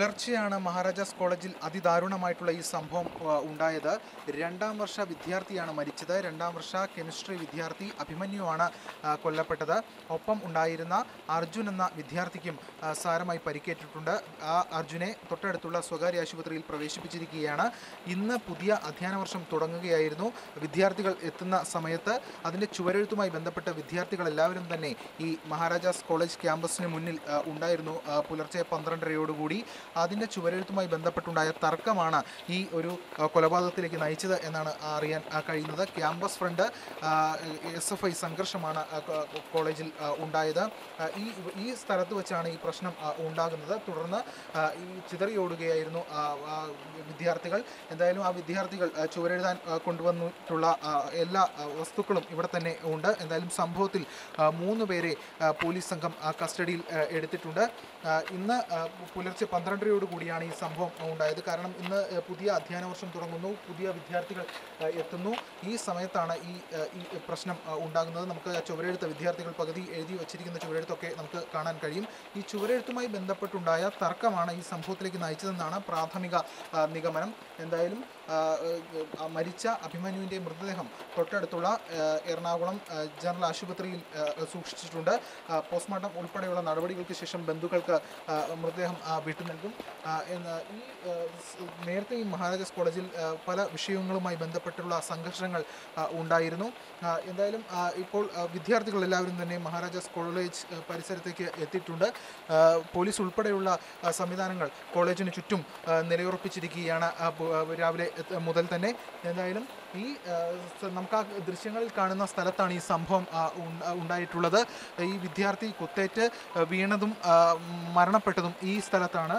പുലർച്ചെയാണ് മഹാരാജാസ് കോളേജിൽ അതിദാരുണമായിട്ടുള്ള ഈ സംഭവം ഉണ്ടായത്. രണ്ടാം വർഷ വിദ്യാർത്ഥിയാണ് മരിച്ചത്. രണ്ടാം വർഷ കെമിസ്ട്രി വിദ്യാർത്ഥി അഭിമന്യുവാണ് കൊല്ലപ്പെട്ടത്. ഒപ്പം ഉണ്ടായിരുന്ന അർജുൻ എന്ന വിദ്യാർത്ഥിക്കും സാരമായി പരിക്കേറ്റിട്ടുണ്ട്. ആ അർജുനെ തൊട്ടടുത്തുള്ള സ്വകാര്യ ആശുപത്രിയിൽ പ്രവേശിപ്പിച്ചിരിക്കുകയാണ്. ഇന്ന് പുതിയ അധ്യയന വർഷം തുടങ്ങുകയായിരുന്നു. വിദ്യാർത്ഥികൾ എത്തുന്ന സമയത്ത് അതിന്റെ ചുവരെഴുത്തുമായി ബന്ധപ്പെട്ട വിദ്യാർത്ഥികൾ എല്ലാവരും തന്നെ ഈ മഹാരാജാസ് കോളേജ് ക്യാമ്പസിന് മുന്നിൽ ഉണ്ടായിരുന്നു. പുലർച്ചെ പന്ത്രണ്ടരയോടുകൂടി അതിന്റെ ചുവരെഴുത്തുമായി ബന്ധപ്പെട്ടുണ്ടായ തർക്കമാണ് ഈ ഒരു കൊലപാതകത്തിലേക്ക് നയിച്ചത് എന്നാണ് അറിയാൻ കഴിയുന്നത്. Campus Front S F I സംഘർഷമാണ് കോളേജിൽ ഉണ്ടായത്. ഈ ഈ സ്ഥലത്ത് വെച്ചാണ് ഈ പ്രശ്നം ഉണ്ടാകുന്നത്. തുടർന്ന് ഈ ചിതറിയോടുകയായിരുന്നു വിദ്യാർത്ഥികൾ. എന്തായാലും ആ വിദ്യാർത്ഥികൾ ചുവരെഴുതാൻ കൊണ്ടുവന്നിട്ടുള്ള എല്ലാ വസ്തുക്കളും ഇവിടെ തന്നെ ഉണ്ട്. എന്തായാലും സംഭവത്തിൽ മൂന്ന് പേരെ പോലീസ് സംഘം കസ്റ്റഡിയിൽ എടുത്തിട്ടുണ്ട്. ഇന്ന് പുലർച്ചെ പുലർച്ചെ പന്ത്രണ്ടരയോട് കൂടിയാണ് ഈ സംഭവം ഉണ്ടായത്. കാരണം ഇന്ന് പുതിയ അധ്യയന വർഷം തുടങ്ങുന്നു. പുതിയ വിദ്യാർത്ഥികൾ എത്തുന്നു. ഈ സമയത്താണ് ഈ ഈ പ്രശ്നം ഉണ്ടാകുന്നത്. നമുക്ക് ചുവരെഴുത്ത് വിദ്യാർത്ഥികൾ പകുതി എഴുതി വച്ചിരിക്കുന്ന ചുവരെഴുത്തൊക്കെ നമുക്ക് കാണാൻ കഴിയും. ഈ ചുവരെഴുത്തുമായി ബന്ധപ്പെട്ടുണ്ടായ തർക്കമാണ് ഈ സംഭവത്തിലേക്ക് നയിച്ചതെന്നാണ് പ്രാഥമിക നിഗമനം. എന്തായാലും മരിച്ച അഭിമന്യുവിന്റെ മൃതദേഹം തൊട്ടടുത്തുള്ള എറണാകുളം ജനറൽ ആശുപത്രിയിൽ സൂക്ഷിച്ചിട്ടുണ്ട്. പോസ്റ്റ്മോർട്ടം ഉൾപ്പെടെയുള്ള നടപടികൾക്ക് ശേഷം ബന്ധുക്കൾക്ക് മൃതദേഹം വിട്ടു നൽകും. എന്ന് ഈ നേരത്തെ ഈ മഹാരാജാസ് കോളേജിൽ പല വിഷയങ്ങളുമായി ബന്ധപ്പെട്ടുള്ള സംഘർഷങ്ങൾ ഉണ്ടായിരുന്നു. എന്തായാലും ഇപ്പോൾ വിദ്യാർത്ഥികൾ എല്ലാവരും തന്നെ മഹാരാജാസ് കോളേജ് പരിസരത്തേക്ക് എത്തിയിട്ടുണ്ട്. പോലീസ് ഉൾപ്പെടെയുള്ള സംവിധാനങ്ങൾ കോളേജിന് ചുറ്റും നിലയുറപ്പിച്ചിരിക്കുകയാണ് രാവിലെ മുതൽ തന്നെ. എന്തായാലും ഈ നമുക്ക് ആ ദൃശ്യങ്ങളിൽ കാണുന്ന സ്ഥലത്താണ് ഈ സംഭവം ഉണ്ടായിട്ടുള്ളത്. ഈ വിദ്യാർത്ഥി കുത്തേറ്റ് വീണതും മരണപ്പെട്ടതും ഈ സ്ഥലത്താണ്.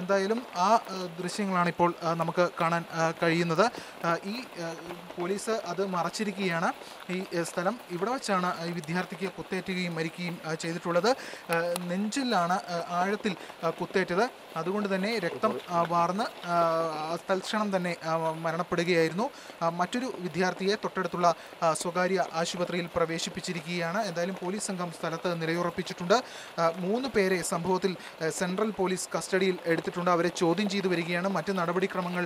എന്തായാലും ആ ദൃശ്യങ്ങളാണ് ഇപ്പോൾ നമുക്ക് കാണാൻ കഴിയുന്നത്. ഈ പോലീസ് അത് മറച്ചിരിക്കുകയാണ്. ഈ സ്ഥലം ഇവിടെ വച്ചാണ് ഈ വിദ്യാർത്ഥിക്ക് കുത്തേറ്റുകയും മരിക്കുകയും ചെയ്തിട്ടുള്ളത്. നെഞ്ചിലാണ് ആഴത്തിൽ കുത്തേറ്റത്. അതുകൊണ്ട് തന്നെ രക്തം വാർന്ന് തൽക്ഷണം തന്നെ മരണപ്പെടുകയായിരുന്നു. മറ്റൊരു വിദ്യാർത്ഥിയെ തൊട്ടടുത്തുള്ള സ്വകാര്യ ആശുപത്രിയിൽ പ്രവേശിപ്പിച്ചിരിക്കുകയാണ്. എന്തായാലും പോലീസ് സംഘം സ്ഥലത്ത് നിലയുറപ്പിച്ചിട്ടുണ്ട്. മൂന്ന് പേരെ സംഭവത്തിൽ സെൻട്രൽ പോലീസ് കസ്റ്റഡിയിൽ എടുത്തിട്ടുണ്ട്. അവരെ ചോദ്യം ചെയ്തു വരികയാണ്. മറ്റ് നടപടിക്രമങ്ങൾ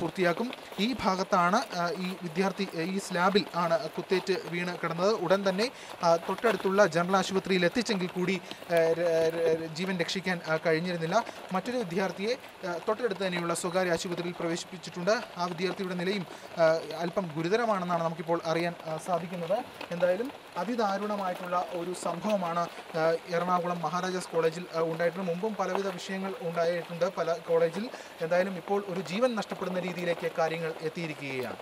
പൂർത്തിയാക്കും. ഈ ഭാഗത്താണ് ഈ വിദ്യാർത്ഥി ഈ സ്ലാബിൽ ആണ് കുത്തേറ്റ് വീണ് കിടന്നത്. ഉടൻ തന്നെ തൊട്ടടുത്തുള്ള ജനറൽ ആശുപത്രിയിൽ എത്തിച്ചെങ്കിൽ കൂടി ജീവൻ രക്ഷിക്കാൻ കഴിഞ്ഞിരുന്നില്ല. മറ്റൊരു വിദ്യാർത്ഥിയെ തൊട്ടടുത്ത് തന്നെയുള്ള സ്വകാര്യ ആശുപത്രിയിൽ പ്രവേശിപ്പിച്ചിട്ടുണ്ട്. ആ വിദ്യാർത്ഥിയുടെ നിലയും അല്പം ഗുരുതരമാണെന്നാണ് നമുക്കിപ്പോൾ അറിയാൻ സാധിക്കുന്നത്. എന്തായാലും അതിദാരുണമായിട്ടുള്ള ഒരു സംഭവമാണ് എറണാകുളം മഹാരാജാസ് കോളേജിൽ ഉണ്ടായിട്ടുണ്ട്. മുമ്പും പലവിധ വിഷയങ്ങൾ ഉണ്ടായിട്ടുണ്ട് പല കോളേജിൽ. എന്തായാലും ഇപ്പോൾ ഒരു ജീവൻ നഷ്ടപ്പെടുന്ന രീതിയിലേക്ക് കാര്യങ്ങൾ എത്തിയിരിക്കുകയാണ്.